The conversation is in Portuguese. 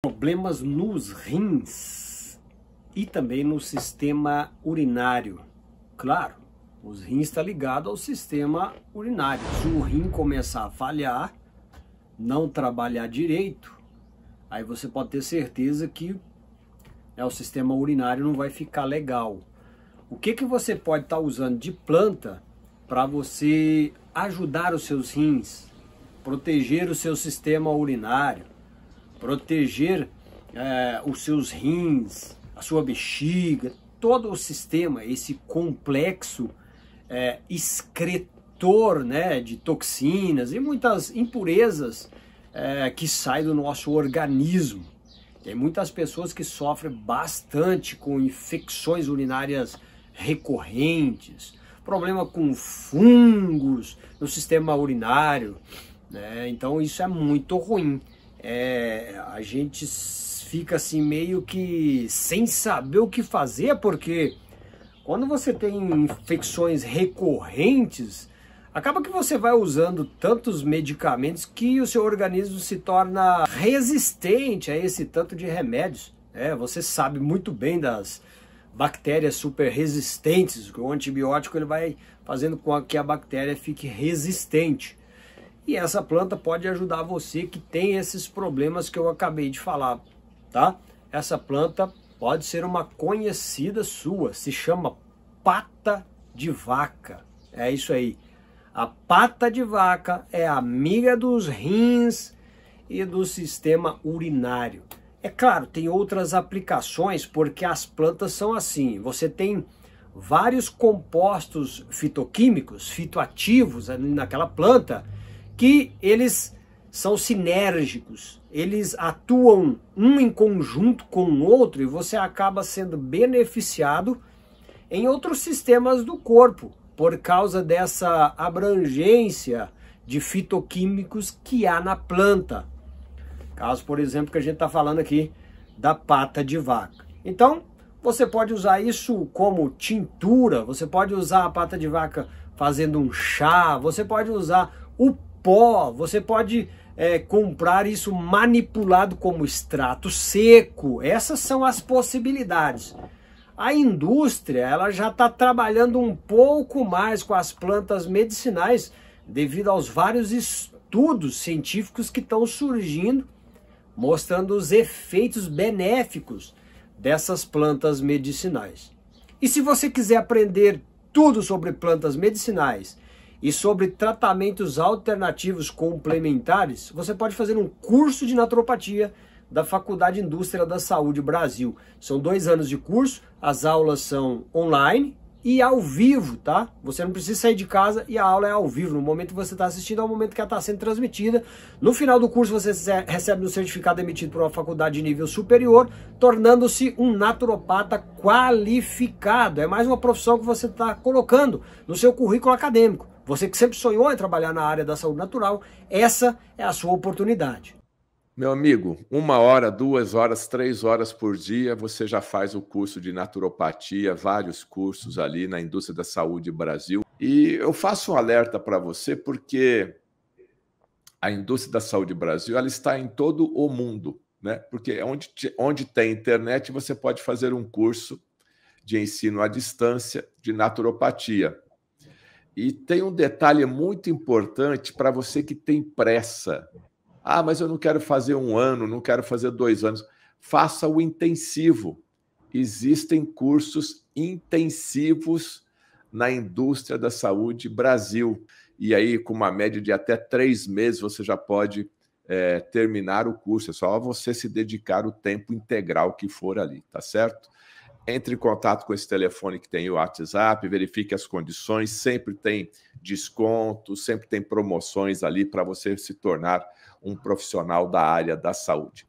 problemas nos rins e também no sistema urinário. Claro, os rins está ligado ao sistema urinário. Se o rim começar a falhar, não trabalhar direito, aí você pode ter certeza que né, o sistema urinário não vai ficar legal. O que, que você pode estar tá usando de planta para você ajudar os seus rins, proteger o seu sistema urinário, proteger é, os seus rins, a sua bexiga, todo o sistema, esse complexo é, excretor né, de toxinas e muitas impurezas é, que saem do nosso organismo. Tem muitas pessoas que sofrem bastante com infecções urinárias recorrentes, problema com fungos no sistema urinário, né? então isso é muito ruim é, a gente fica assim meio que sem saber o que fazer, porque quando você tem infecções recorrentes, acaba que você vai usando tantos medicamentos que o seu organismo se torna resistente a esse tanto de remédios. É, você sabe muito bem das bactérias super resistentes, que o antibiótico ele vai fazendo com que a bactéria fique resistente. E essa planta pode ajudar você que tem esses problemas que eu acabei de falar, tá? Essa planta pode ser uma conhecida sua, se chama pata de vaca. É isso aí. A pata de vaca é amiga dos rins e do sistema urinário. É claro, tem outras aplicações porque as plantas são assim. Você tem vários compostos fitoquímicos, fitoativos naquela planta que eles são sinérgicos, eles atuam um em conjunto com o outro e você acaba sendo beneficiado em outros sistemas do corpo por causa dessa abrangência de fitoquímicos que há na planta. Caso, por exemplo, que a gente está falando aqui da pata de vaca. Então, você pode usar isso como tintura, você pode usar a pata de vaca fazendo um chá, você pode usar o pó, você pode é, comprar isso manipulado como extrato seco. Essas são as possibilidades. A indústria ela já está trabalhando um pouco mais com as plantas medicinais devido aos vários estudos científicos que estão surgindo mostrando os efeitos benéficos dessas plantas medicinais. E se você quiser aprender tudo sobre plantas medicinais e sobre tratamentos alternativos complementares, você pode fazer um curso de naturopatia da Faculdade Indústria da Saúde Brasil. São dois anos de curso, as aulas são online e ao vivo, tá? Você não precisa sair de casa e a aula é ao vivo. No momento que você está assistindo, é o momento que ela está sendo transmitida. No final do curso, você recebe um certificado emitido por uma faculdade de nível superior, tornando-se um naturopata qualificado. É mais uma profissão que você está colocando no seu currículo acadêmico. Você que sempre sonhou em trabalhar na área da saúde natural, essa é a sua oportunidade. Meu amigo, uma hora, duas horas, três horas por dia, você já faz o curso de naturopatia, vários cursos ali na indústria da saúde Brasil. E eu faço um alerta para você porque a indústria da saúde Brasil ela está em todo o mundo, né? Porque onde, onde tem internet você pode fazer um curso de ensino à distância de naturopatia. E tem um detalhe muito importante para você que tem pressa. Ah, mas eu não quero fazer um ano, não quero fazer dois anos. Faça o intensivo. Existem cursos intensivos na indústria da saúde Brasil. E aí, com uma média de até três meses, você já pode é, terminar o curso. É só você se dedicar o tempo integral que for ali, tá certo? entre em contato com esse telefone que tem o WhatsApp, verifique as condições, sempre tem desconto, sempre tem promoções ali para você se tornar um profissional da área da saúde.